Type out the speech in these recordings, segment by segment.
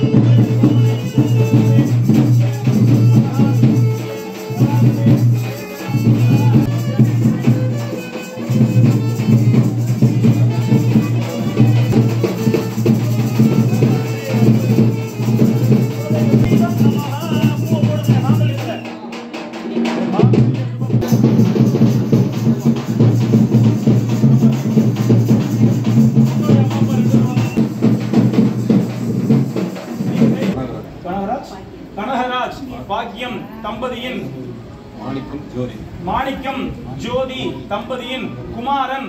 Thank Kanagaraj பாக்கியம் தம்பதியின் மாணிக்கம் ஜோதி. மாணிக்கம் ஜோதி தம்பதியின் குமாரன்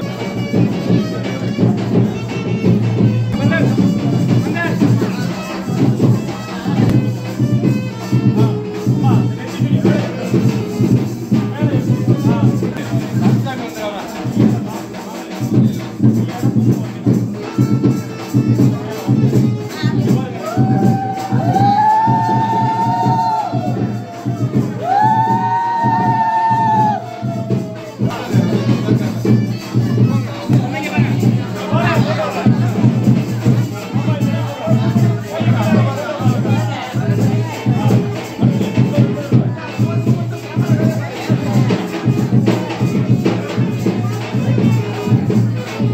거.